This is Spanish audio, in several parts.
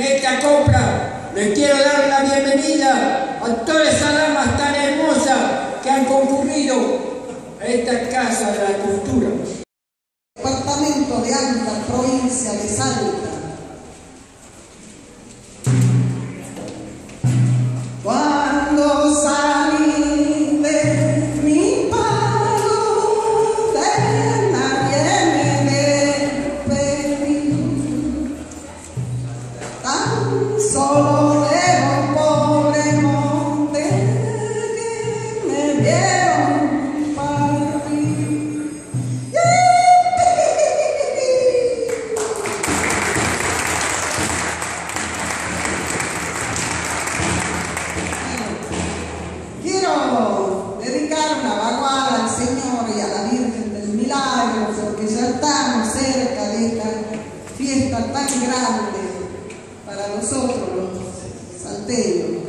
en esta compra. Les quiero dar la bienvenida a todas esas damas tan hermosas que han concurrido a esta Casa de la Cultura. Departamento de Alta Provincia de Santa solo de los pobres montes que me vieron partir. Quiero dedicar una vaguada al Señor y a la Virgen del Milagro, porque ya estamos cerca de esta fiesta tan grande para nosotros los salteños.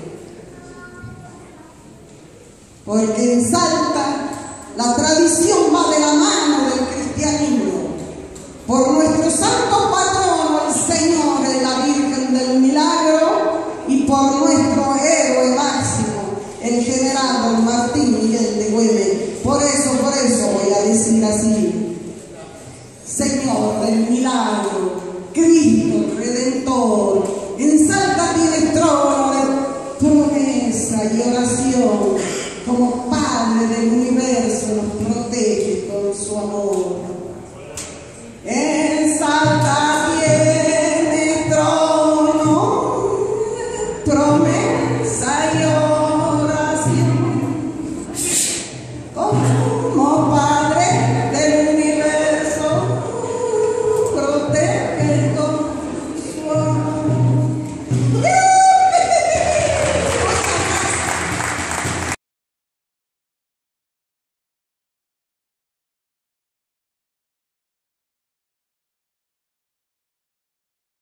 Porque en Salta la tradición va de la mano del cristianismo. Por nuestro santo patrono, el Señor, la Virgen del Milagro, y por nuestro héroe máximo, el general Martín Miguel de Güemes. Por eso, por eso voy a decir así. Señor del milagro, Cristo Redentor, Como come Padre dell'universo nos protege con su amor. amore.